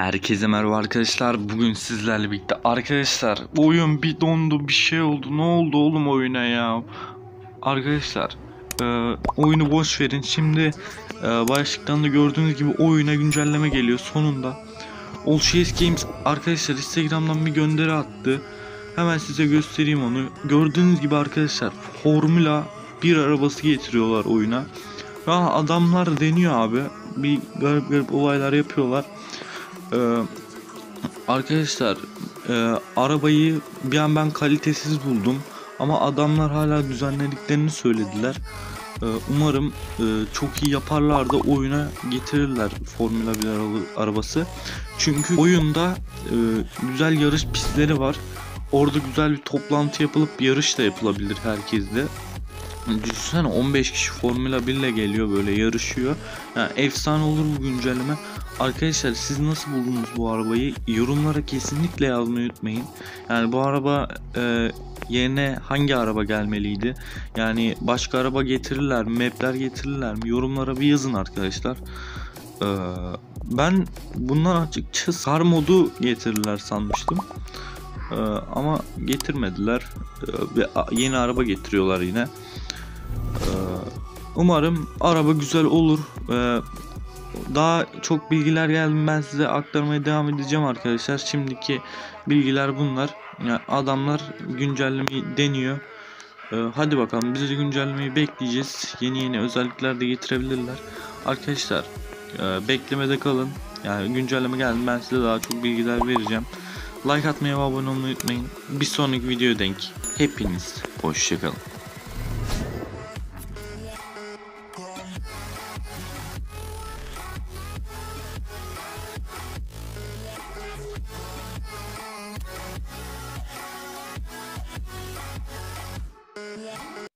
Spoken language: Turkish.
Herkese merhaba arkadaşlar. Bugün sizlerle birlikte arkadaşlar oyun bir dondu bir şey oldu. Ne oldu oğlum oyuna ya? Arkadaşlar e, oyunu boş verin. Şimdi e, başlıktan da gördüğünüz gibi oyuna güncelleme geliyor sonunda. Olshays Games arkadaşlar Instagram'dan bir gönderi attı. Hemen size göstereyim onu. Gördüğünüz gibi arkadaşlar Formula 1 arabası getiriyorlar oyuna. Ha adamlar deniyor abi. Bir garip garip olaylar yapıyorlar. Ee, arkadaşlar e, arabayı bir an ben kalitesiz buldum ama adamlar hala düzenlediklerini söylediler. Ee, umarım e, çok iyi yaparlar da oyuna getirirler Formula 1 araba- arabası. Çünkü oyunda e, güzel yarış pistleri var. Orada güzel bir toplantı yapılıp yarış da yapılabilir herkesle. Düşünsene 15 kişi Formula 1 ile geliyor böyle yarışıyor. Yani efsane olur bu güncelleme. Arkadaşlar siz nasıl buldunuz bu arabayı? Yorumlara kesinlikle yazmayı unutmayın. Yani bu araba e, yerine hangi araba gelmeliydi? Yani başka araba getirirler mi? Mapler getirirler mi? Yorumlara bir yazın arkadaşlar. Ee, ben bundan açıkçası sar modu getirirler sanmıştım. Ee, ama getirmediler. A- yeni araba getiriyorlar yine. Umarım araba güzel olur. Ee, daha çok bilgiler geldi ben size aktarmaya devam edeceğim arkadaşlar. Şimdiki bilgiler bunlar. Yani adamlar güncellemeyi deniyor. Ee, hadi bakalım biz de güncellemeyi bekleyeceğiz. Yeni yeni özellikler de getirebilirler. Arkadaşlar e, beklemede kalın. Yani güncelleme geldi ben size daha çok bilgiler vereceğim. Like atmayı ve abone olmayı unutmayın. Bir sonraki videoya denk. Hepiniz hoşçakalın. Yeah.